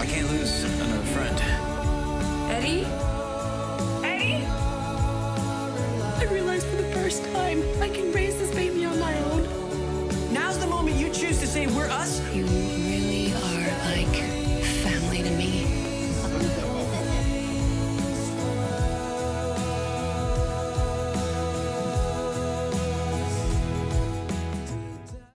I can't lose.